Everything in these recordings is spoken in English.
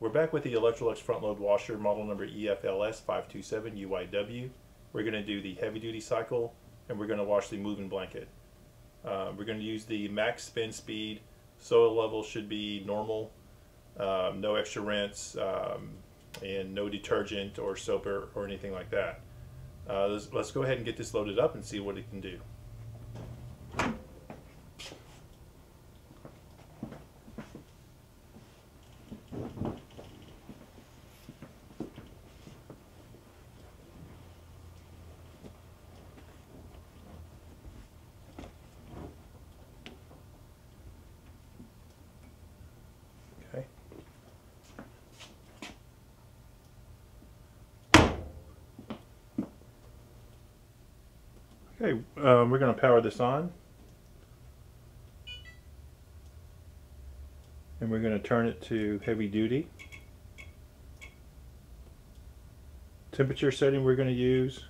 We're back with the Electrolux front load washer model number E EFLS527UIW. We're going to do the heavy duty cycle and we're going to wash the moving blanket. Uh, we're going to use the max spin speed. Soil level should be normal, um, no extra rinse, um, and no detergent or soap or, or anything like that. Uh, let's, let's go ahead and get this loaded up and see what it can do. Okay. Okay, um, we're going to power this on. And we're going to turn it to heavy duty. Temperature setting we're going to use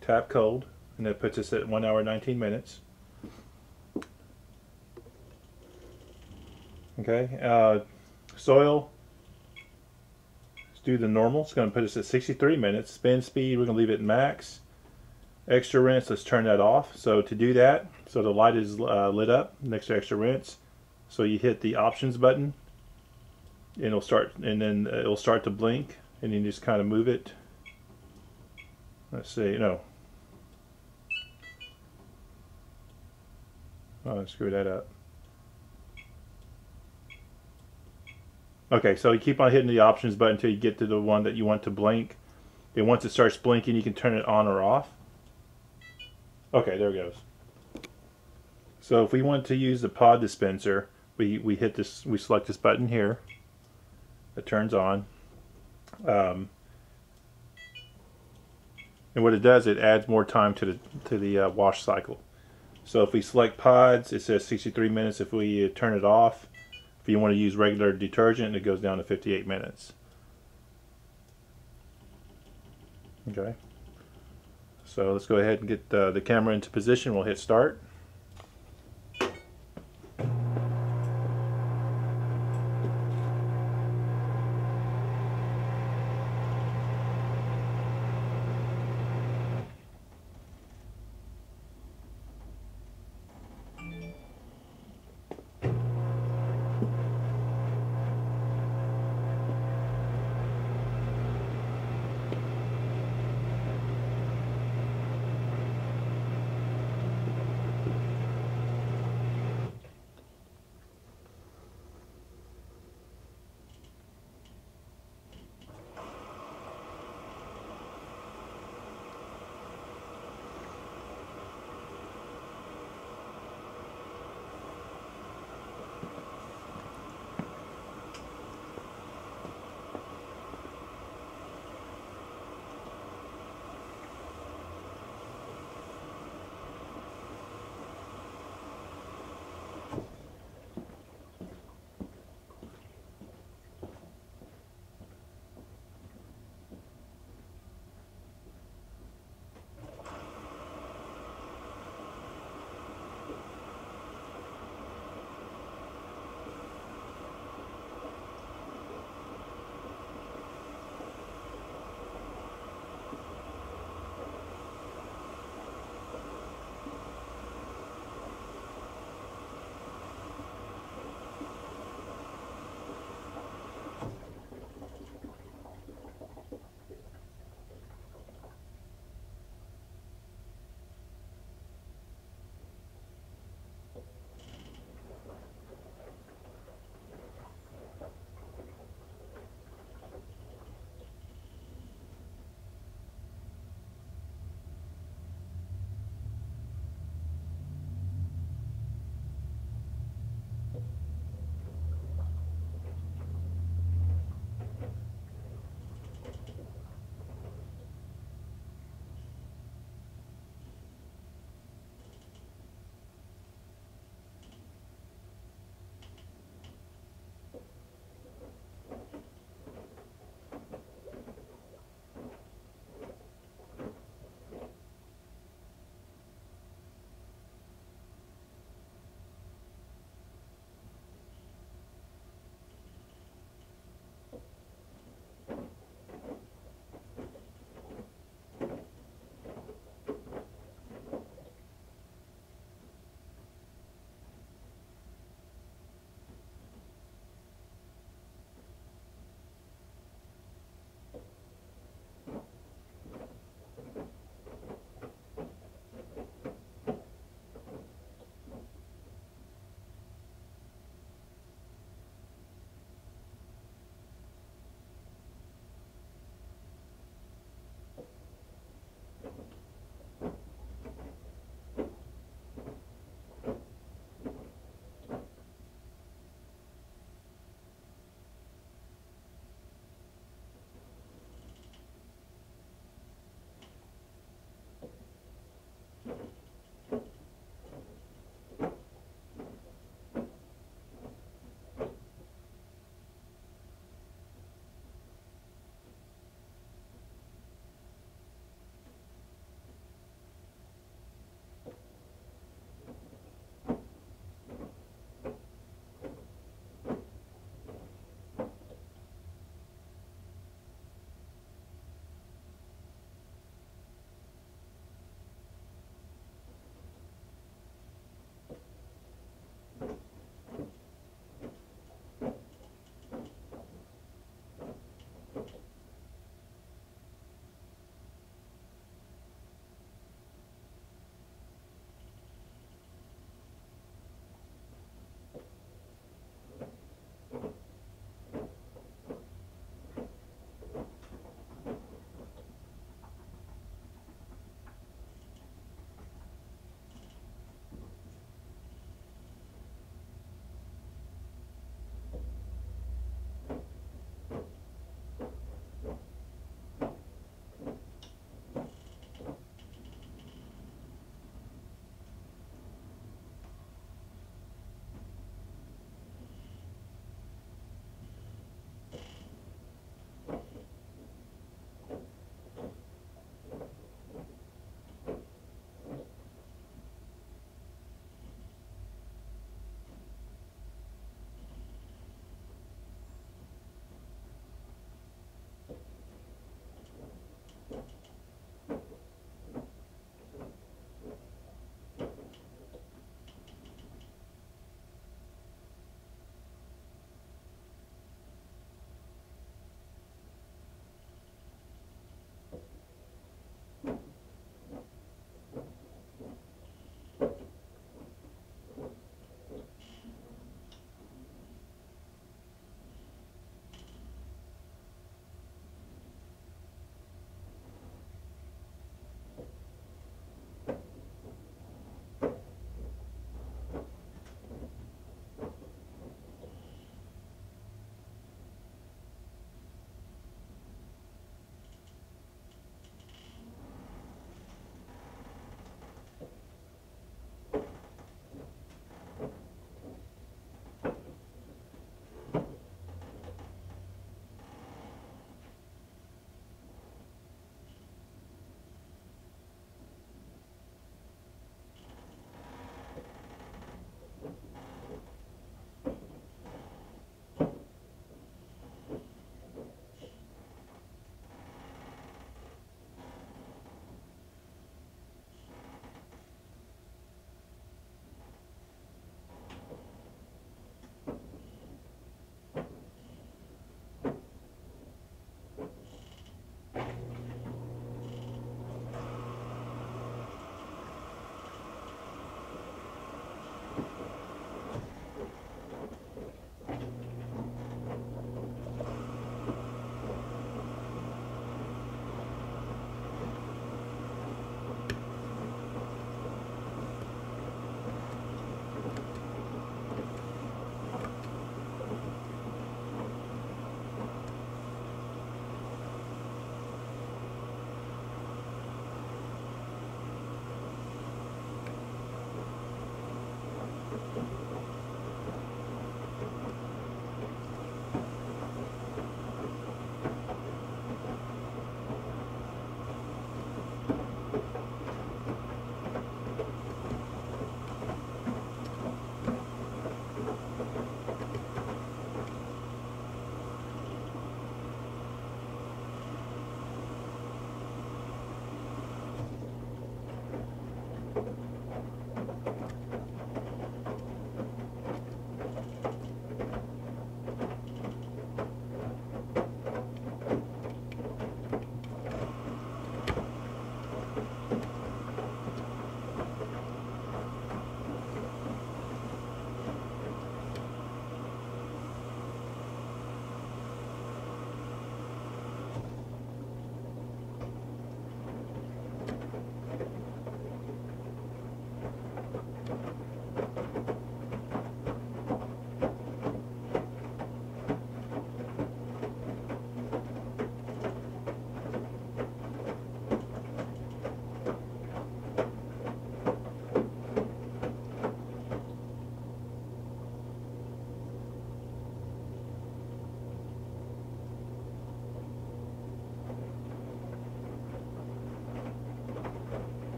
tap cold, and that puts us at 1 hour 19 minutes. Okay, uh, soil, let's do the normal. It's going to put us at 63 minutes. Spin speed, we're going to leave it max. Extra rinse, let's turn that off. So to do that, so the light is uh, lit up next to extra rinse. So you hit the options button, and it'll start, and then it'll start to blink, and you just kind of move it. Let's see, no. Oh, I screwed that up. Okay, so you keep on hitting the options button until you get to the one that you want to blink. And once it starts blinking, you can turn it on or off. Okay, there it goes. So if we want to use the pod dispenser, we, we hit this, we select this button here. It turns on. Um, and what it does, it adds more time to the, to the uh, wash cycle. So if we select pods, it says 63 minutes. If we uh, turn it off, if you want to use regular detergent, it goes down to 58 minutes. Okay. So let's go ahead and get uh, the camera into position. We'll hit start.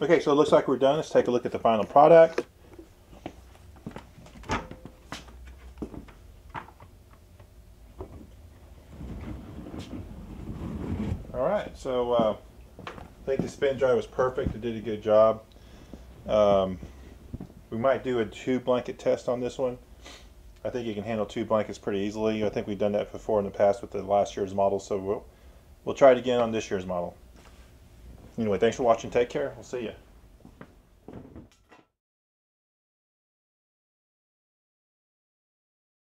Okay, so it looks like we're done. Let's take a look at the final product. All right, so uh, I think the spin dry was perfect. It did a good job. Um, we might do a two blanket test on this one. I think you can handle two blankets pretty easily. I think we've done that before in the past with the last year's model, so we'll we'll try it again on this year's model. Anyway, thanks for watching. Take care. We'll see you.